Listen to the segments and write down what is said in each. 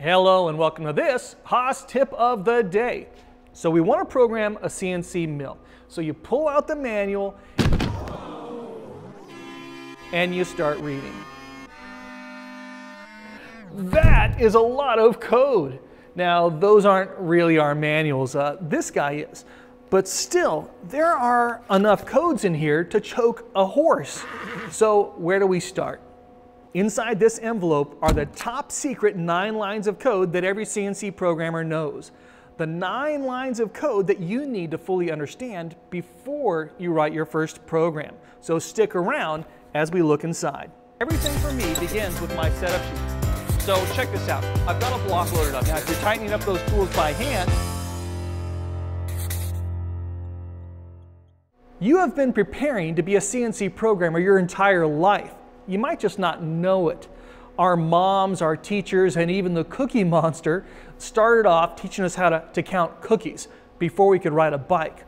Hello and welcome to this Haas tip of the day. So we want to program a CNC mill. So you pull out the manual and you start reading. That is a lot of code. Now, those aren't really our manuals. Uh, this guy is. But still, there are enough codes in here to choke a horse. So where do we start? Inside this envelope are the top secret nine lines of code that every CNC programmer knows. The nine lines of code that you need to fully understand before you write your first program. So stick around as we look inside. Everything for me begins with my setup sheet. So check this out. I've got a block loaded up. Now if you're tightening up those tools by hand, You have been preparing to be a CNC programmer your entire life. You might just not know it. Our moms, our teachers, and even the cookie monster started off teaching us how to, to count cookies before we could ride a bike.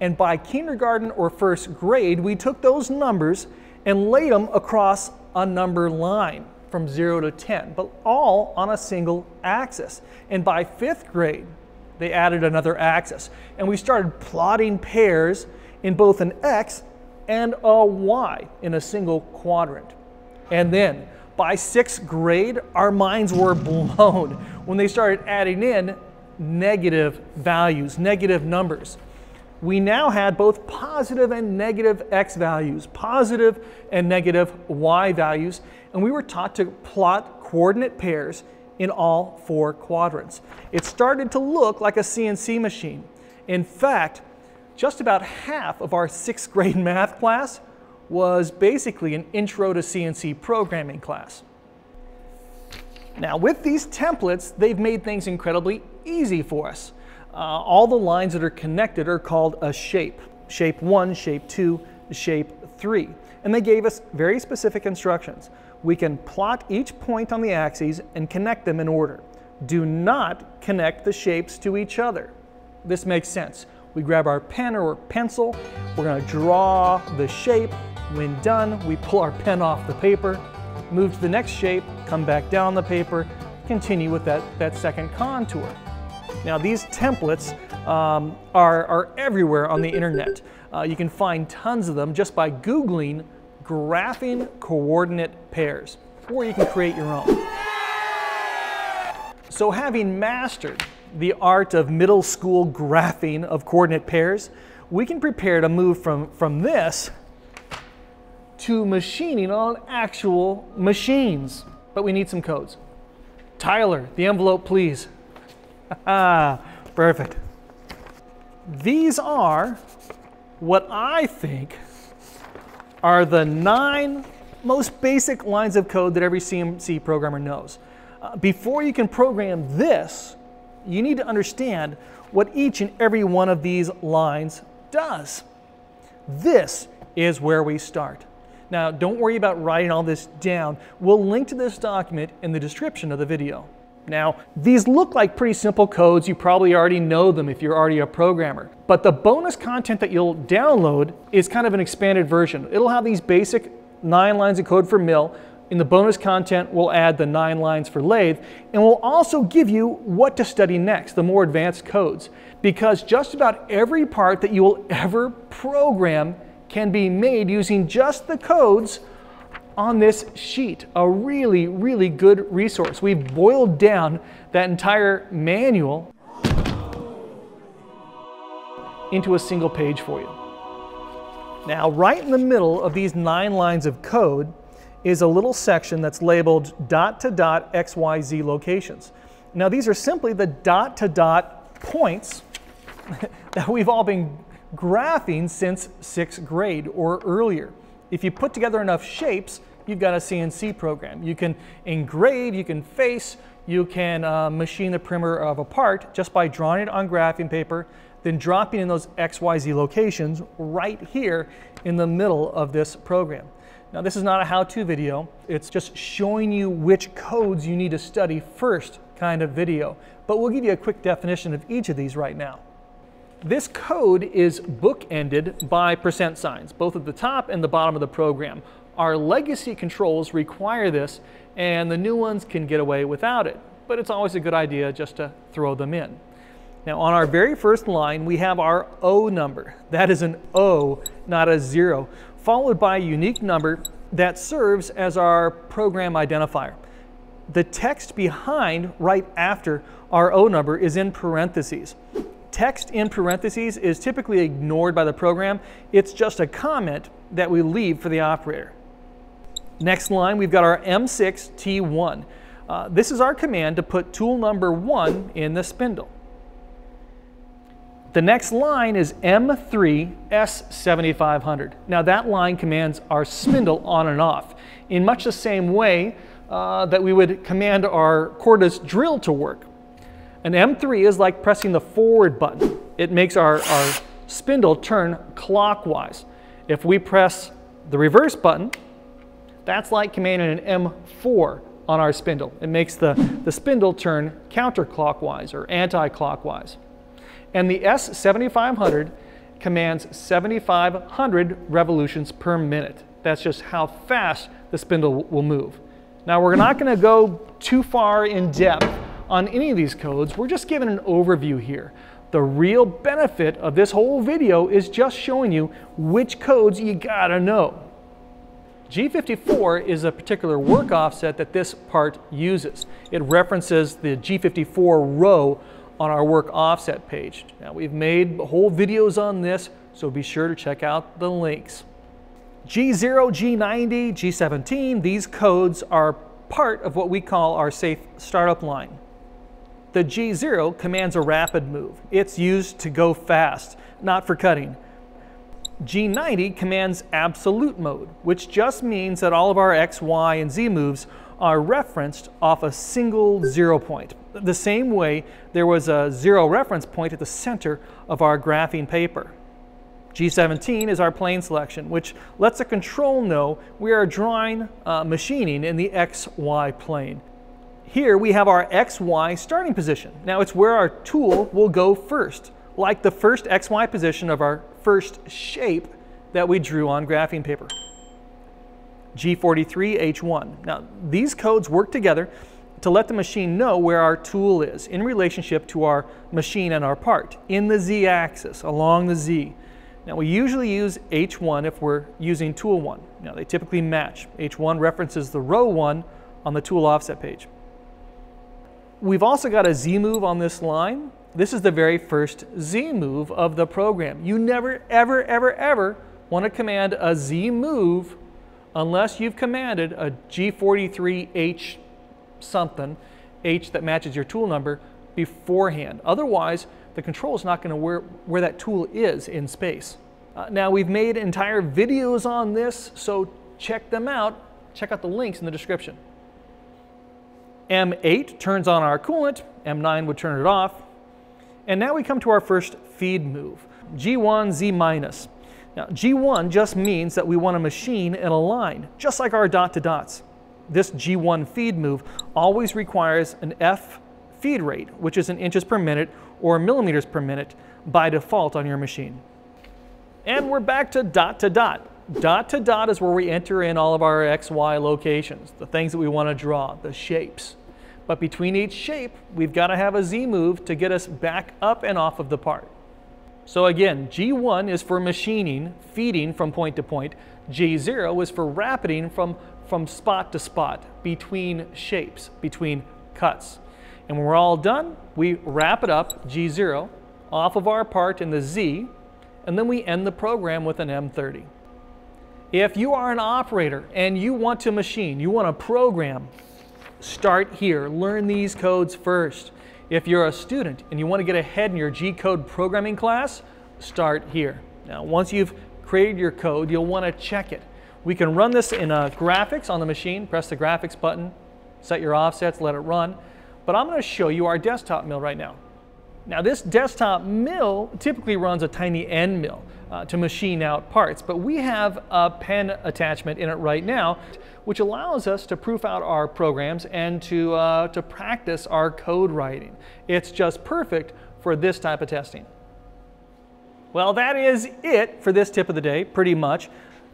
And by kindergarten or first grade, we took those numbers and laid them across a number line from 0 to 10, but all on a single axis. And by fifth grade, they added another axis. And we started plotting pairs in both an X and a Y in a single quadrant. And then by sixth grade, our minds were blown when they started adding in negative values, negative numbers. We now had both positive and negative X values, positive and negative Y values, and we were taught to plot coordinate pairs in all four quadrants. It started to look like a CNC machine. In fact, just about half of our sixth grade math class was basically an intro to CNC programming class. Now with these templates, they've made things incredibly easy for us. Uh, all the lines that are connected are called a shape. Shape 1, Shape 2, Shape 3. And they gave us very specific instructions. We can plot each point on the axes and connect them in order. Do not connect the shapes to each other. This makes sense. We grab our pen or pencil, we're gonna draw the shape. When done, we pull our pen off the paper, move to the next shape, come back down the paper, continue with that, that second contour. Now these templates um, are, are everywhere on the internet. Uh, you can find tons of them just by Googling graphing coordinate pairs, or you can create your own. So having mastered the art of middle school graphing of coordinate pairs, we can prepare to move from, from this to machining on actual machines. But we need some codes. Tyler, the envelope, please. Perfect. These are what I think are the nine most basic lines of code that every CNC programmer knows. Uh, before you can program this, you need to understand what each and every one of these lines does. This is where we start. Now, don't worry about writing all this down. We'll link to this document in the description of the video. Now, these look like pretty simple codes. You probably already know them if you're already a programmer. But the bonus content that you'll download is kind of an expanded version. It'll have these basic nine lines of code for mill, in the bonus content, we'll add the nine lines for lathe, and we'll also give you what to study next, the more advanced codes. Because just about every part that you will ever program can be made using just the codes on this sheet. A really, really good resource. We've boiled down that entire manual into a single page for you. Now, right in the middle of these nine lines of code, is a little section that's labeled dot to dot XYZ locations. Now these are simply the dot to dot points that we've all been graphing since sixth grade or earlier. If you put together enough shapes, you've got a CNC program. You can engrave, you can face, you can uh, machine the perimeter of a part just by drawing it on graphing paper, then dropping in those XYZ locations right here in the middle of this program. Now this is not a how-to video, it's just showing you which codes you need to study first kind of video, but we'll give you a quick definition of each of these right now. This code is bookended by percent signs, both at the top and the bottom of the program. Our legacy controls require this, and the new ones can get away without it. but it's always a good idea just to throw them in. Now on our very first line, we have our O number. That is an O, not a zero, followed by a unique number that serves as our program identifier. The text behind, right after our O number is in parentheses. Text in parentheses is typically ignored by the program. It's just a comment that we leave for the operator. Next line, we've got our M6T1. Uh, this is our command to put tool number one in the spindle. The next line is M3S7500. Now that line commands our spindle on and off in much the same way uh, that we would command our cordless drill to work. An M3 is like pressing the forward button. It makes our, our spindle turn clockwise. If we press the reverse button, that's like commanding an M4 on our spindle. It makes the, the spindle turn counterclockwise or anti-clockwise. And the S7500 commands 7,500 revolutions per minute. That's just how fast the spindle will move. Now we're not going to go too far in depth on any of these codes. We're just giving an overview here. The real benefit of this whole video is just showing you which codes you gotta know. G54 is a particular work offset that this part uses. It references the G54 row on our work offset page. Now we've made whole videos on this, so be sure to check out the links. G0, G90, G17, these codes are part of what we call our safe startup line. The G0 commands a rapid move. It's used to go fast, not for cutting. G90 commands absolute mode, which just means that all of our X, Y, and Z moves are referenced off a single zero point. The same way there was a zero reference point at the center of our graphing paper. G17 is our plane selection, which lets the control know we are drawing uh, machining in the XY plane. Here we have our XY starting position. Now it's where our tool will go first, like the first XY position of our first shape that we drew on graphing paper. G43H1. Now, these codes work together to let the machine know where our tool is in relationship to our machine and our part in the z-axis, along the z. Now, we usually use H1 if we're using tool 1. Now, they typically match. H1 references the row 1 on the tool offset page. We've also got a Z move on this line. This is the very first Z move of the program. You never, ever, ever, ever want to command a Z move unless you've commanded a G43H something, H that matches your tool number, beforehand. Otherwise, the control is not going to where, where that tool is in space. Uh, now, we've made entire videos on this, so check them out. Check out the links in the description. M8 turns on our coolant, M9 would turn it off. And now we come to our first feed move, G1, Z minus. Now, G1 just means that we want a machine in a line, just like our dot to dots. This G1 feed move always requires an F feed rate, which is in inches per minute or millimeters per minute by default on your machine. And we're back to dot to dot. Dot to dot is where we enter in all of our XY locations, the things that we want to draw, the shapes. But between each shape, we've got to have a Z move to get us back up and off of the part. So again, G1 is for machining, feeding from point to point. G0 is for rapiding from, from spot to spot, between shapes, between cuts. And when we're all done, we wrap it up, G0, off of our part in the Z, and then we end the program with an M30. If you are an operator and you want to machine, you want to program, start here. Learn these codes first. If you're a student and you want to get ahead in your G-code programming class, start here. Now, once you've created your code, you'll want to check it. We can run this in a graphics on the machine, press the graphics button, set your offsets, let it run. But I'm going to show you our desktop mill right now. Now this desktop mill typically runs a tiny end mill uh, to machine out parts, but we have a pen attachment in it right now, which allows us to proof out our programs and to, uh, to practice our code writing. It's just perfect for this type of testing. Well, that is it for this tip of the day, pretty much.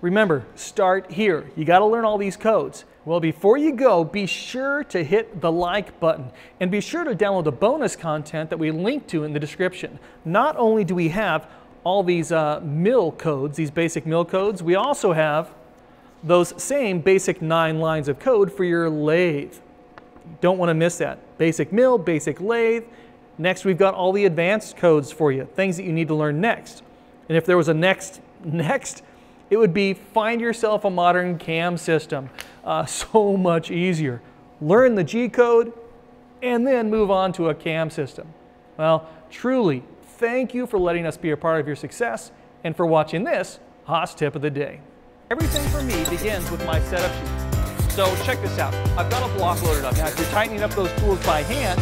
Remember, start here. You got to learn all these codes. Well, before you go, be sure to hit the like button and be sure to download the bonus content that we link to in the description. Not only do we have all these uh, mill codes, these basic mill codes, we also have those same basic nine lines of code for your lathe. Don't want to miss that. Basic mill, basic lathe. Next, we've got all the advanced codes for you, things that you need to learn next. And if there was a next, next, it would be find yourself a modern cam system. Uh, so much easier. Learn the G code and then move on to a cam system. Well, truly, thank you for letting us be a part of your success and for watching this Haas Tip of the Day. Everything for me begins with my setup sheet. So check this out. I've got a block loaded up. Now, if you're tightening up those tools by hand,